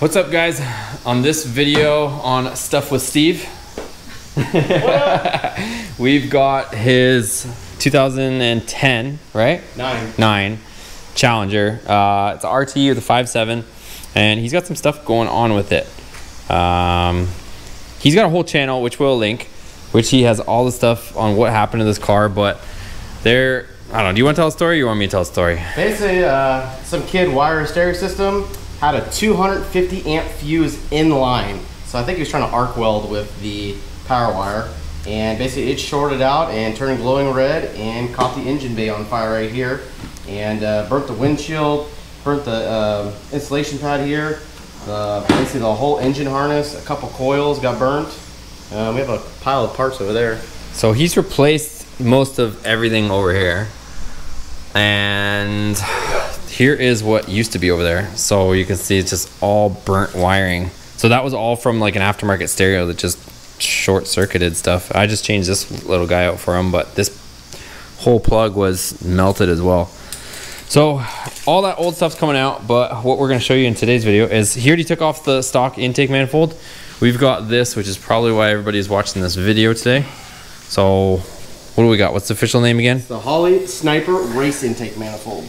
What's up guys? On this video on Stuff with Steve, we've got his 2010, right? Nine. Nine Challenger. Uh, it's a RT with a 5.7 and he's got some stuff going on with it. Um, he's got a whole channel, which we'll link, which he has all the stuff on what happened to this car, but there, I don't know, do you want to tell a story or you want me to tell a story? Basically, uh, some kid wired a stereo system, had a 250 amp fuse in line. So I think he was trying to arc weld with the power wire. And basically it shorted out and turned glowing red and caught the engine bay on fire right here. And uh, burnt the windshield, burnt the uh, insulation pad here. The, basically the whole engine harness, a couple coils got burnt. Uh, we have a pile of parts over there. So he's replaced most of everything over here. And here is what used to be over there. So you can see it's just all burnt wiring. So that was all from like an aftermarket stereo that just short circuited stuff. I just changed this little guy out for him, but this whole plug was melted as well. So all that old stuff's coming out, but what we're gonna show you in today's video is he already took off the stock intake manifold. We've got this, which is probably why everybody is watching this video today. So what do we got? What's the official name again? The Holley Sniper Race Intake Manifold.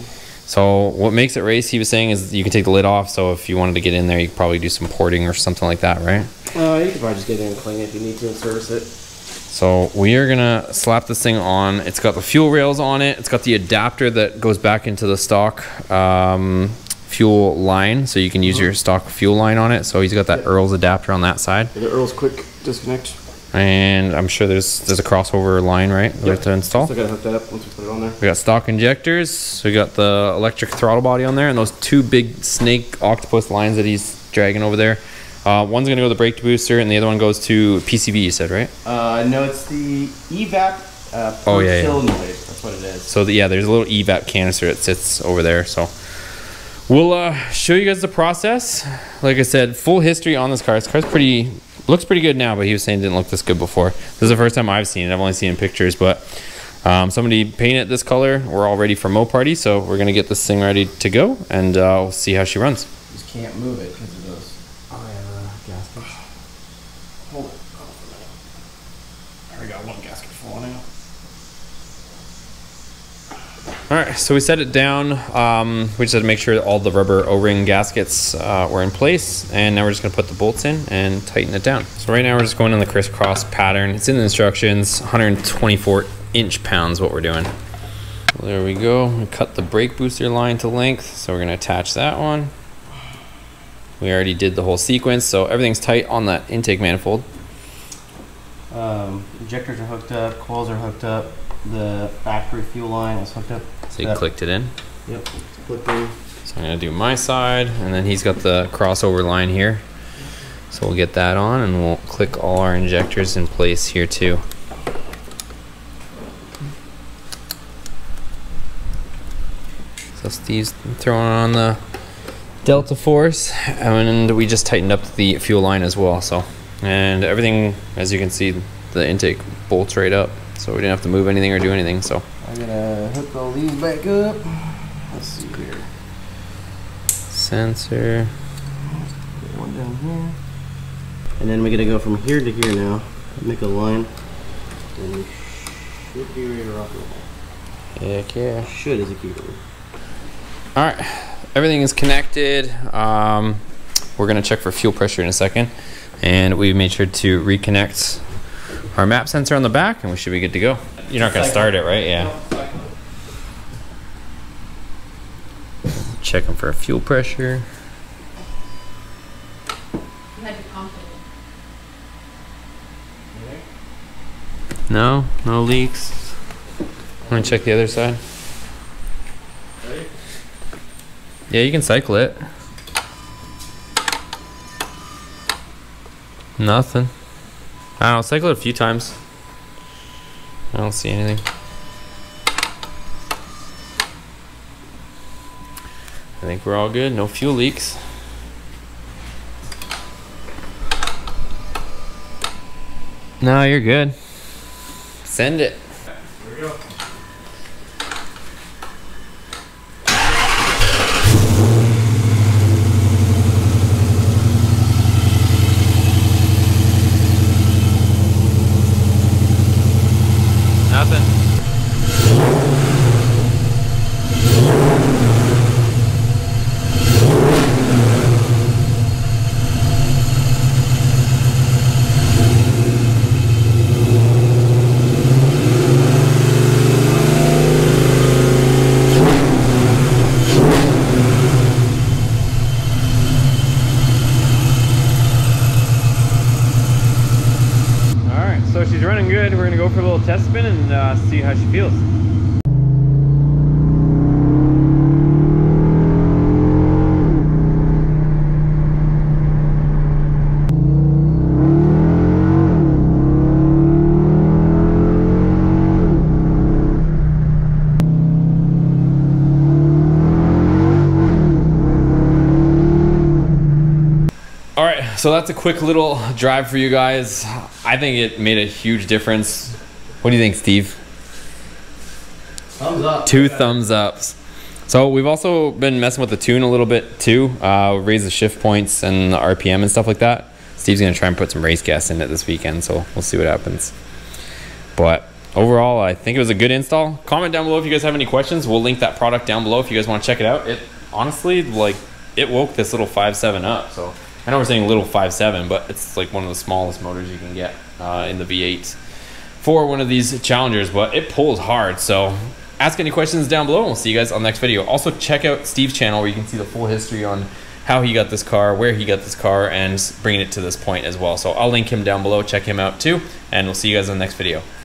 So what makes it race, he was saying, is you can take the lid off. So if you wanted to get in there, you could probably do some porting or something like that, right? Uh, you could probably just get in and clean it if you need to and service it. So we are gonna slap this thing on. It's got the fuel rails on it. It's got the adapter that goes back into the stock um, fuel line, so you can use your stock fuel line on it. So he's got that Earl's adapter on that side, The Earl's Quick Disconnect. And I'm sure there's there's a crossover line, right? We have to install. Gotta hook that up once we put it on there. We got stock injectors. We got the electric throttle body on there, and those two big snake octopus lines that he's dragging over there. Uh, one's gonna go to the brake booster, and the other one goes to PCV. You said right? Uh, no, it's the EVAP uh, Oh, yeah, yeah. That's what it is. So the, yeah, there's a little evap canister that sits over there. So we'll uh, show you guys the process. Like I said, full history on this car. This car's pretty looks pretty good now, but he was saying it didn't look this good before. This is the first time I've seen it. I've only seen it in pictures, but um, somebody painted this color. We're all ready for Mo Party, so we're gonna get this thing ready to go, and uh, we'll see how she runs. Just can't move it because of those. Oh yeah, the gaskets. Hold it. I already got one gasket full now. All right, so we set it down. Um, we just had to make sure all the rubber O-ring gaskets uh, were in place, and now we're just gonna put the bolts in and tighten it down. So right now we're just going in the crisscross pattern. It's in the instructions, 124 inch pounds what we're doing. There we go. We cut the brake booster line to length, so we're gonna attach that one. We already did the whole sequence, so everything's tight on that intake manifold. Um, injectors are hooked up. Coils are hooked up. The factory fuel line is hooked up. So you Yeah. clicked it in. Yep. It's in. So I'm gonna do my side, and then he's got the crossover line here. So we'll get that on, and we'll click all our injectors in place here too. So Steve's throwing on the Delta Force, and we just tightened up the fuel line as well. So, and everything, as you can see, the intake bolts right up. So we didn't have to move anything or do anything. So I'm gonna hook all these back up. Let's see here. sensor. Put one down here. And then we're gonna go from here to here now. Make a line. And we should be ready to rock and roll. Heck yeah. Should is a keyword. All right, everything is connected. Um, we're gonna check for fuel pressure in a second, and we made sure to reconnect our map sensor on the back, and we should be good to go. You're not gonna start it, right? Yeah. Checking for a fuel pressure. You had to confident. No, no leaks. Want to check the other side? Yeah, you can cycle it. Nothing. I don't know, cycle it a few times. I don't see anything. I think we're all good. No fuel leaks. No, you're good. Send it. Here we go. So she's running good. We're gonna go for a little test spin and uh, see how she feels. All right, so that's a quick little drive for you guys. I think it made a huge difference. What do you think, Steve? Thumbs up. Two thumbs ups. So we've also been messing with the tune a little bit too. Uh, raise the shift points and the RPM and stuff like that. Steve's gonna try and put some race gas in it this weekend, so we'll see what happens. But overall, I think it was a good install. Comment down below if you guys have any questions. We'll link that product down below if you guys want to check it out. It honestly, like, it woke this little 5.7 up. So I know we're saying little 5.7, but it's like one of the smallest motors you can get uh, in the V8 for one of these challengers. But it pulls hard. So ask any questions down below, and we'll see you guys on the next video. Also, check out Steve's channel where you can see the full history on how he got this car, where he got this car, and bringing it to this point as well. So I'll link him down below. Check him out too, and we'll see you guys on the next video.